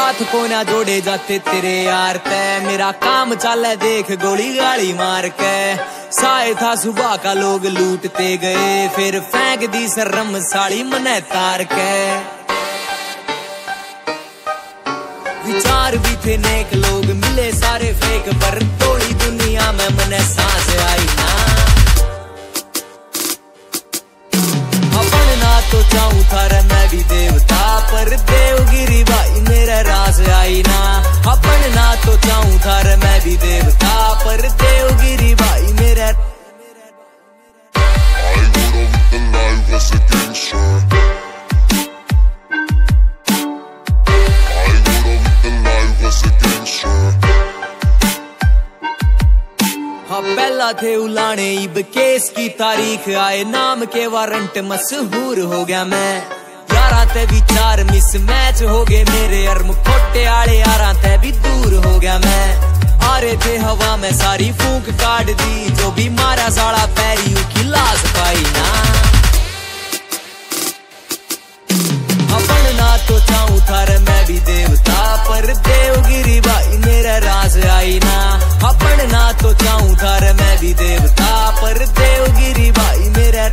हाथ को ना जोड़े जाते तेरे यार ते मेरा काम चल, देख गोली गाली मार के। साए था सुबह का लोग लूटते गए, फिर फेंक दी शर्म साड़ी मने तार के। विचार भी थे नेक, लोग मिले सारे फेक, पर तोड़ी दुनिया में मने सांस आई ना। अपन ना तो चाहूँ थारे मैं भी देवता पर देवगिरी भाई, मेरा रास आई ना। अपन ना तो चाहूँ थारे, मैं भी देवता। पर देवगिरी भाई, मेरा. हाँ पहला थे उलाने इब केस की तारीख आए। नाम के वारंट मशहूर हो गया मैं। यारा ते विचार मिस मैच हो गए मेरे अर्म खोटे आले यारा ते भी दूर हो गया मैं। आ रहे हवा में सारी फूक काट दी, जो भी मारा साड़ा पैरी की लाश पाई ना। अपन ना तो चाहूँ मैं भी देवता, पर देवगिरी भाई मेरा राज आई ना। अपन ना तो चाहूँ थार मैं भी देवता, पर देवगिरी भाई मेरा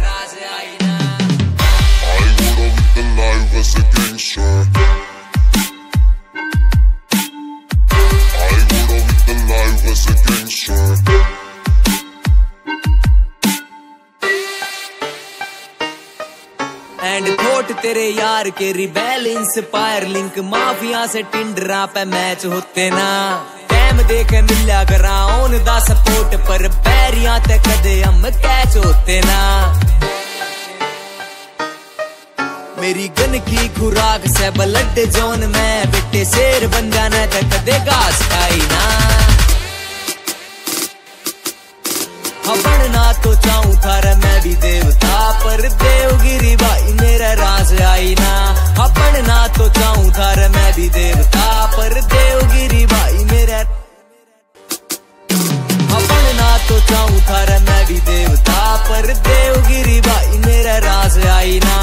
एंड थोट तेरे यार के रिबेल इंस्पायर लिंक माफिया से टिंडरा पे मैच होते ना। टाइम देख मिल्या ग्राउंड दा सपोर्ट पर बैरिया ते कदे हम कैच होते ना। मेरी गन की खुराक से ब्लड जोन में, बेटे, शेर बन जाना ते कदे घास ना। पर देवगिरी भाई मेरा राज आई ना।